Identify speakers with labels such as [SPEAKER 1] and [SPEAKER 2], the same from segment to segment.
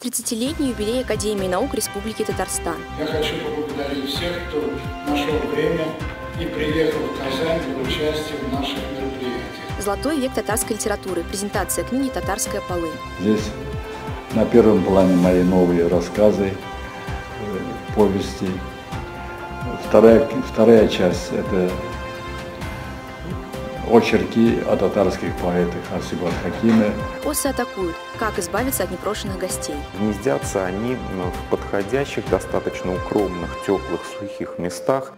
[SPEAKER 1] 30-летний юбилей Академии наук Республики Татарстан.
[SPEAKER 2] Я хочу поблагодарить всех, кто нашел время и приехал в Казань для участия в наших мероприятиях.
[SPEAKER 1] Золотой век татарской литературы. Презентация книги «Татарская полынь».
[SPEAKER 3] Здесь на первом плане мои новые рассказы, э, повести. Вторая, вторая часть – это очерки о татарских поэтах Асибат Хакиме.
[SPEAKER 1] Осы атакуют. Как избавиться от непрошенных гостей?
[SPEAKER 4] Гнездятся они в подходящих, достаточно укромных, теплых, сухих местах.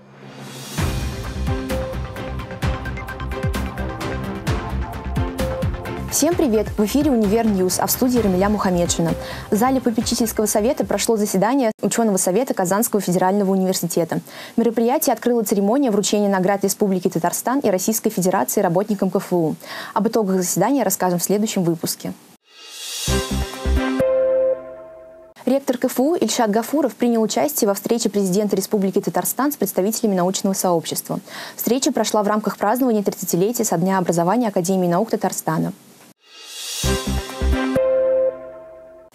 [SPEAKER 1] Всем привет! В эфире «Univer News», а в студии Рамиля Мухамедшина. В зале попечительского совета прошло заседание ученого совета Казанского федерального университета. Мероприятие открыла церемония вручения наград Республики Татарстан и Российской Федерации работникам КФУ. Об итогах заседания расскажем в следующем выпуске. Ректор КФУ Ильшат Гафуров принял участие во встрече президента Республики Татарстан с представителями научного сообщества. Встреча прошла в рамках празднования 30-летия со дня образования Академии наук Татарстана.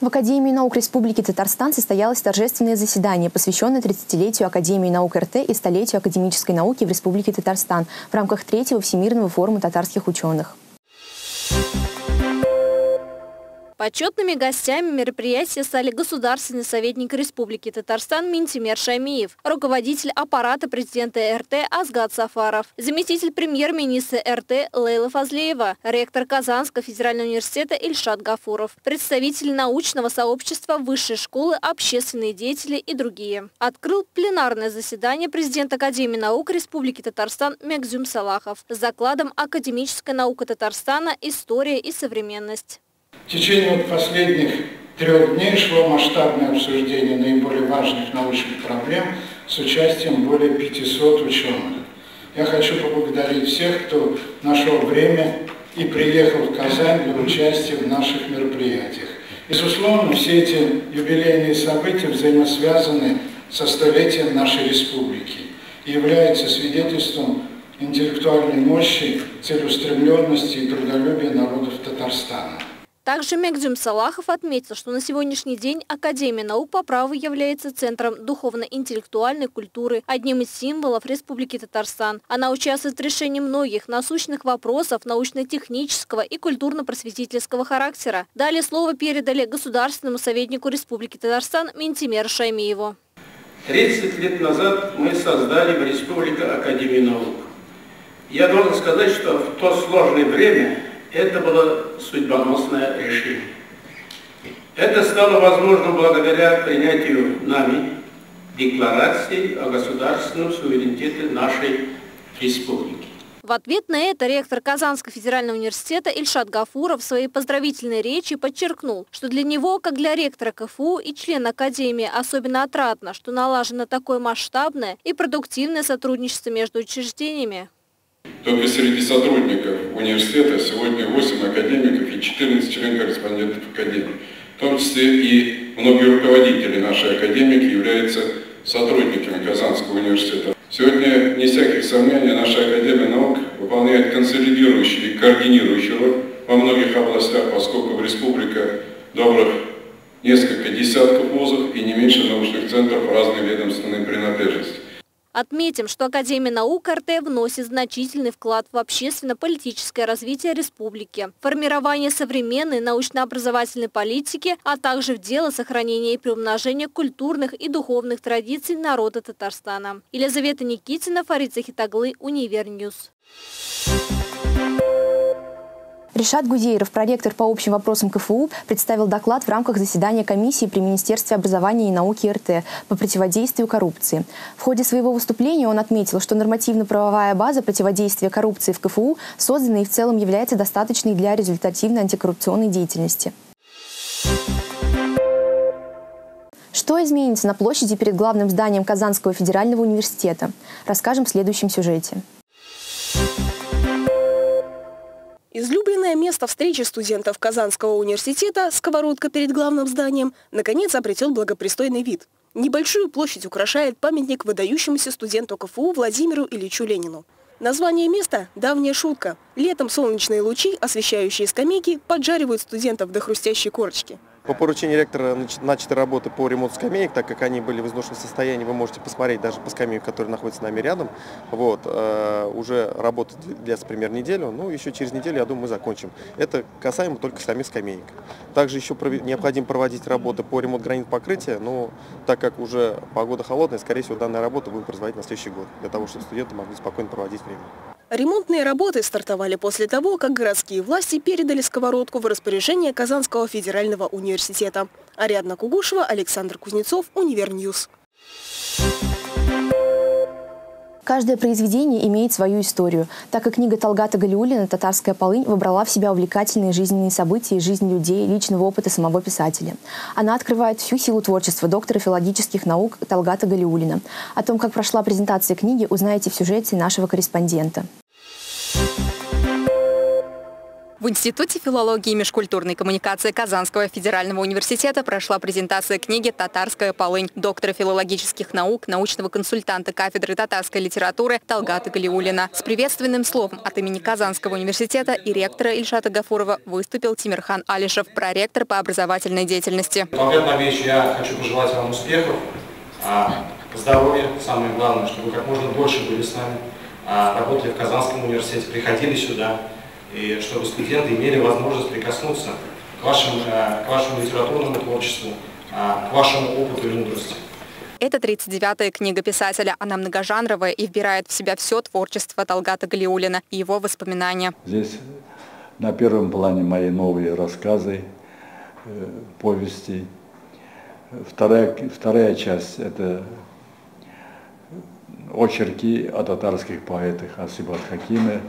[SPEAKER 1] В Академии наук Республики Татарстан состоялось торжественное заседание, посвященное 30-летию Академии наук РТ и столетию академической науки в Республике Татарстан в рамках третьего Всемирного форума татарских ученых.
[SPEAKER 5] Почетными гостями мероприятия стали государственный советник Республики Татарстан Минтимер Шамиев, руководитель аппарата президента РТ Азгат Сафаров, заместитель премьер-министра РТ Лейла Фазлеева, ректор Казанского федерального университета Ильшат Гафуров, представители научного сообщества Высшей школы, общественные деятели и другие. Открыл пленарное заседание президент Академии наук Республики Татарстан Мегзюм Салахов с закладом «Академическая наука Татарстана. История и современность».
[SPEAKER 2] В течение вот последних трех дней шло масштабное обсуждение наиболее важных научных проблем с участием более 500 ученых. Я хочу поблагодарить всех, кто нашел время и приехал в Казань для участия в наших мероприятиях. Безусловно, все эти юбилейные события взаимосвязаны со столетием нашей республики и являются свидетельством интеллектуальной мощи, целеустремленности и трудолюбия народов Татарстана.
[SPEAKER 5] Также Мегдюм Салахов отметил, что на сегодняшний день Академия наук по праву является центром духовно-интеллектуальной культуры, одним из символов Республики Татарстан. Она участвует в решении многих насущных вопросов научно-технического и культурно-просветительского характера. Далее слово передали государственному советнику Республики Татарстан Ментимеру Шаймиеву.
[SPEAKER 6] 30 лет назад мы создали в Республике Академию наук. Я должен сказать, что в то сложное время это было судьбоносное решение. Это стало возможным благодаря принятию нами декларации о государственном суверенитете нашей республики.
[SPEAKER 5] В ответ на это ректор Казанского федерального университета Ильшат Гафуров в своей поздравительной речи подчеркнул, что для него, как для ректора КФУ и члена Академии, особенно отрадно, что налажено такое масштабное и продуктивное сотрудничество между учреждениями.
[SPEAKER 7] Только среди сотрудников университета сегодня 8 академиков и 14 член-корреспондентов Академии. В том числе и многие руководители нашей академики являются сотрудниками Казанского университета. Сегодня, не всяких сомнений, наша Академия наук выполняет консолидирующую и координирующую роль во многих областях, поскольку в республика добрых несколько десятков вузов и не меньше научных центров разной ведомственной принадлежности.
[SPEAKER 5] Отметим, что Академия наук РТ вносит значительный вклад в общественно-политическое развитие республики, формирование современной научно-образовательной политики, а также в дело сохранения и приумножения культурных и духовных традиций народа Татарстана. Елизавета Никитина, Фарид Захидоглы, Univer News.
[SPEAKER 1] Решат Гузейров, проректор по общим вопросам КФУ, представил доклад в рамках заседания комиссии при Министерстве образования и науки РТ по противодействию коррупции. В ходе своего выступления он отметил, что нормативно-правовая база противодействия коррупции в КФУ создана и в целом является достаточной для результативной антикоррупционной деятельности. Что изменится на площади перед главным зданием Казанского федерального университета? Расскажем в следующем сюжете.
[SPEAKER 8] Излюбленное место встречи студентов Казанского университета, сковородка перед главным зданием, наконец обретет благопристойный вид. Небольшую площадь украшает памятник выдающемуся студенту КФУ Владимиру Ильичу Ленину. Название места – давняя шутка. Летом солнечные лучи, освещающие скамейки, поджаривают студентов до хрустящей корочки.
[SPEAKER 9] По поручению ректора начаты работы по ремонту скамеек, так как они были в изношенном состоянии, вы можете посмотреть даже по скамейкам, которые находятся с нами рядом. Вот, э, уже работа длится примерно неделю, ну еще через неделю, я думаю, мы закончим. Это касаемо только самих скамеек. Также еще необходимо проводить работы по ремонту гранит покрытия, но так как уже погода холодная, скорее всего, данная работа будет производить на следующий год, для того, чтобы студенты могли спокойно проводить время.
[SPEAKER 8] Ремонтные работы стартовали после того, как городские власти передали сковородку в распоряжение Казанского федерального университета. Ариадна Кугушева, Александр Кузнецов, Univer News.
[SPEAKER 1] Каждое произведение имеет свою историю. Так как книга Талгата Галиуллина «Татарская полынь» вобрала в себя увлекательные жизненные события из жизни людей, личного опыта самого писателя. Она открывает всю силу творчества доктора филологических наук Талгата Галиулина. О том, как прошла презентация книги, узнаете в сюжете нашего корреспондента.
[SPEAKER 10] В Институте филологии и межкультурной коммуникации Казанского федерального университета прошла презентация книги «Татарская полынь» доктора филологических наук, научного консультанта кафедры татарской литературы Талгата Галиулина. С приветственным словом от имени Казанского университета и ректора Ильшата Гафурова выступил Тимирхан Алишев, проректор по образовательной деятельности.
[SPEAKER 11] Конкретно вещь я хочу пожелать вам успехов, а, здоровья, самое главное, чтобы вы как можно больше были с нами, а, работали в Казанском университете, приходили сюда, и чтобы студенты имели возможность прикоснуться к вашему, э, к вашему литературному творчеству, э, к вашему опыту и мудрости.
[SPEAKER 10] Это 39-я книга писателя. Она многожанровая и вбирает в себя все творчество Талгата Галиулина и его воспоминания.
[SPEAKER 3] Здесь на первом плане мои новые рассказы, э, повести. Вторая, вторая часть – это очерки о татарских поэтах Асибат Хакиме,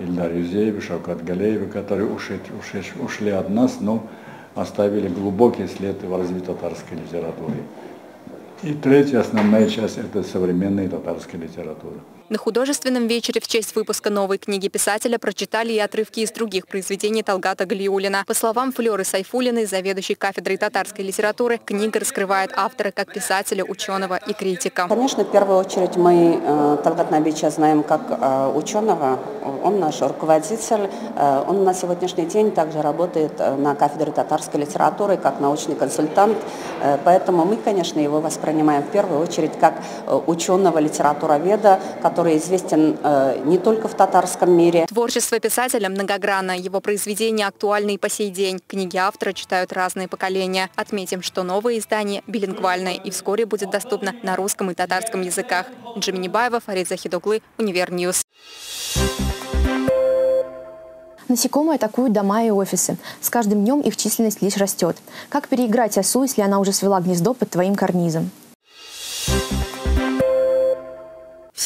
[SPEAKER 3] Ильдар Юзеев, Шавкат Галеева, которые ушли, ушли, ушли от нас, но оставили глубокий след в развитии татарской литературы. И третья основная часть – это современная татарская литература.
[SPEAKER 10] На художественном вечере в честь выпуска новой книги писателя прочитали и отрывки из других произведений Талгата Галиулина. По словам Флеры Сайфулиной, заведующей кафедрой татарской литературы, книга раскрывает автора как писателя, ученого и критика.
[SPEAKER 12] Конечно, в первую очередь мы э, Талгат Набича знаем как э, ученого. Он наш руководитель. Э, он на сегодняшний день также работает на кафедре татарской литературы как научный консультант. Поэтому мы, конечно, его воспринимаем в первую очередь как ученого-литературоведа, который который известен э, не только в татарском мире.
[SPEAKER 10] Творчество писателя многогранно. Его произведения актуальны и по сей день. Книги автора читают разные поколения. Отметим, что новое издание билингвальное и вскоре будет доступно на русском и татарском языках. Джимини Баева, Фарид Захидоглы, Univer News.
[SPEAKER 1] Насекомые атакуют дома и офисы. С каждым днем их численность лишь растет. Как переиграть осу, если она уже свела гнездо под твоим карнизом?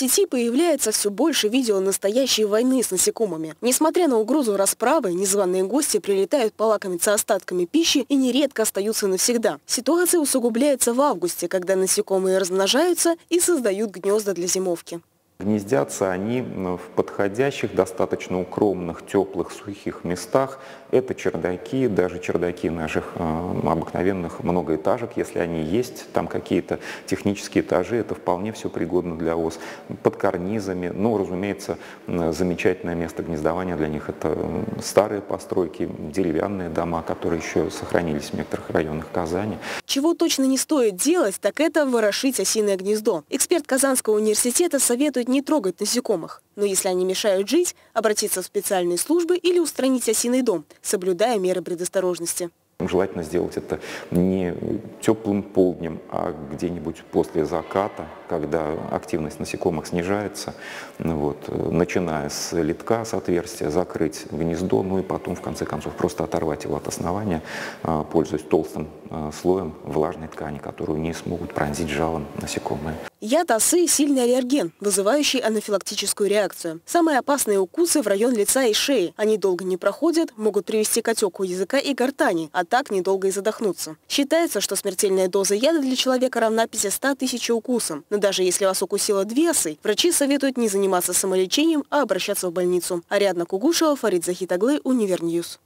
[SPEAKER 8] Сети появляется все больше видео настоящей войны с насекомыми. Несмотря на угрозу расправы, незваные гости прилетают полакомиться остатками пищи и нередко остаются навсегда. Ситуация усугубляется в августе, когда насекомые размножаются и создают гнезда для зимовки.
[SPEAKER 4] Гнездятся они в подходящих, достаточно укромных, теплых, сухих местах. Это чердаки, даже чердаки наших э, обыкновенных многоэтажек, если они есть, там какие-то технические этажи, это вполне все пригодно для ос. Под карнизами, ну, разумеется, замечательное место гнездования для них это старые постройки, деревянные дома, которые еще сохранились в некоторых районах Казани.
[SPEAKER 8] Чего точно не стоит делать, так это ворошить осиное гнездо. Эксперт Казанского университета советует не трогать насекомых. Но если они мешают жить, обратиться в специальные службы или устранить осиный дом, соблюдая меры предосторожности.
[SPEAKER 4] Желательно сделать это не теплым полднем, а где-нибудь после заката, когда активность насекомых снижается, ну вот, начиная с литка, с отверстия, закрыть гнездо, ну и потом, в конце концов, просто оторвать его от основания, а, пользуясь толстым а, слоем влажной ткани, которую не смогут пронзить жалом насекомые.
[SPEAKER 8] Яд осы – сильный аллерген, вызывающий анафилактическую реакцию. Самые опасные укусы в район лица и шеи. Они долго не проходят, могут привести к отеку языка и гортани, а так недолго и задохнуться. Считается, что смертельная доза яда для человека равна 500 тысяч укусам. Но даже если вас укусило две осы, врачи советуют не заниматься самолечением, а обращаться в больницу. Ариадна Кугушева, Фарид Захидоглы, Univer News.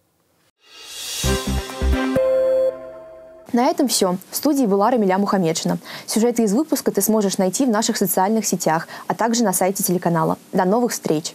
[SPEAKER 1] На этом все. В студии была Рамиля Мухамедшина. Сюжеты из выпуска ты сможешь найти в наших социальных сетях, а также на сайте телеканала. До новых встреч!